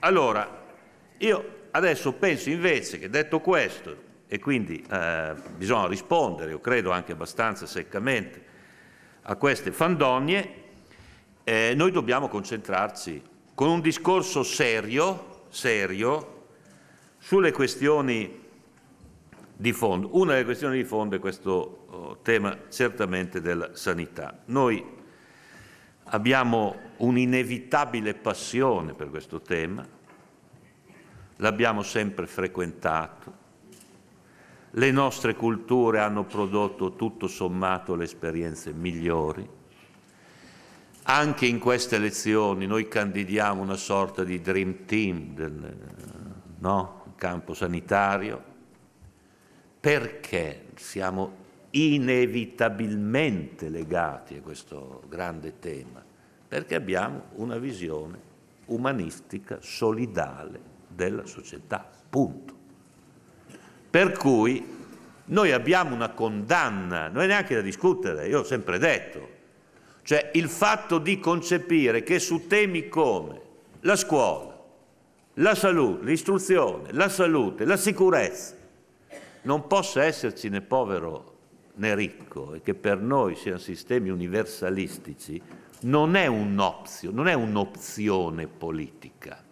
Allora, io adesso penso invece che detto questo, e quindi eh, bisogna rispondere, io credo anche abbastanza seccamente, a queste fandonie, eh, noi dobbiamo concentrarci con un discorso serio, serio sulle questioni di fondo. Una delle questioni di fondo è questo oh, tema certamente della sanità. Noi abbiamo un'inevitabile passione per questo tema, l'abbiamo sempre frequentato, le nostre culture hanno prodotto tutto sommato le esperienze migliori. Anche in queste elezioni noi candidiamo una sorta di dream team del no? campo sanitario, perché siamo inevitabilmente legati a questo grande tema? Perché abbiamo una visione umanistica, solidale della società, punto. Per cui noi abbiamo una condanna, non è neanche da discutere, io ho sempre detto, cioè il fatto di concepire che su temi come la scuola, la salute, l'istruzione, la salute, la sicurezza, non possa esserci né povero né ricco e che per noi siano sistemi universalistici, non è un'opzione, non è un'opzione politica,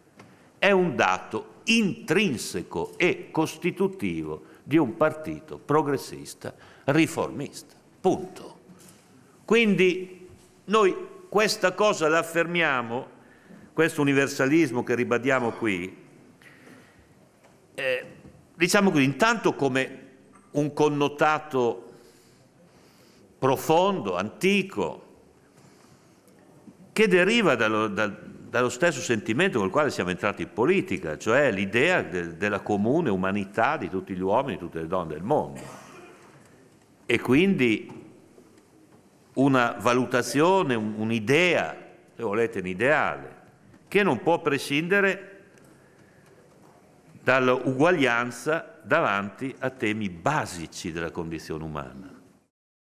è un dato intrinseco e costitutivo di un partito progressista riformista. Punto. Quindi noi questa cosa la affermiamo, questo universalismo che ribadiamo qui, eh, diciamo così, intanto come un connotato profondo, antico, che deriva dallo, dal, dallo stesso sentimento con il quale siamo entrati in politica, cioè l'idea de, della comune umanità di tutti gli uomini e tutte le donne del mondo. E quindi una valutazione, un'idea, se volete un ideale, che non può prescindere dall'uguaglianza davanti a temi basici della condizione umana.